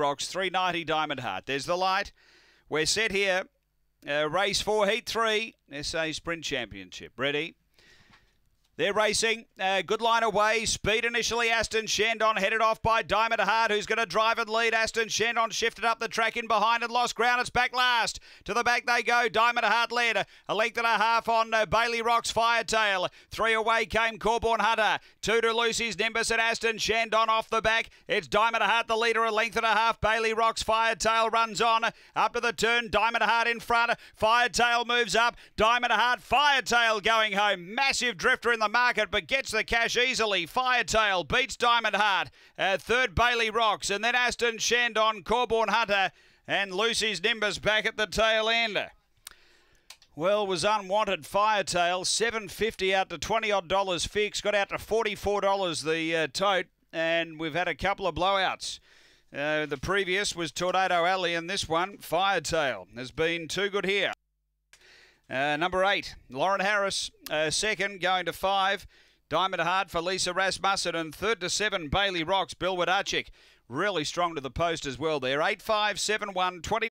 Brox, 390 Diamond Heart. There's the light. We're set here. Uh, race four, heat three, SA Sprint Championship. Ready? They're racing. Uh, good line away. Speed initially. Aston Shandon headed off by Diamond Heart, who's going to drive and lead. Aston Shandon shifted up the track in behind and lost ground. It's back last. To the back they go. Diamond Heart led. A length and a half on uh, Bailey Rock's Firetail. Three away came Corborn Hunter. Two to Lucy's Nimbus and Aston Shandon off the back. It's Diamond Heart the leader. A length and a half. Bailey Rock's Firetail runs on. Up to the turn. Diamond Heart in front. Firetail moves up. Diamond Heart. Firetail going home. Massive drifter in the market, but gets the cash easily. Firetail beats Diamond Heart. Uh, third, Bailey Rocks, and then Aston Shandon, Corborn Hunter, and Lucy's Nimbus back at the tail end. Well, was unwanted Firetail, seven fifty out to twenty odd dollars fixed. Got out to forty four dollars the uh, tote, and we've had a couple of blowouts. Uh, the previous was Tornado Alley, and this one Firetail has been too good here. Uh, number eight, Lauren Harris. Uh, second, going to five. Diamond Heart for Lisa Rasmussen. And third to seven, Bailey Rocks, Bill Wadarchik. Really strong to the post as well there. Eight, five, seven, one, 20.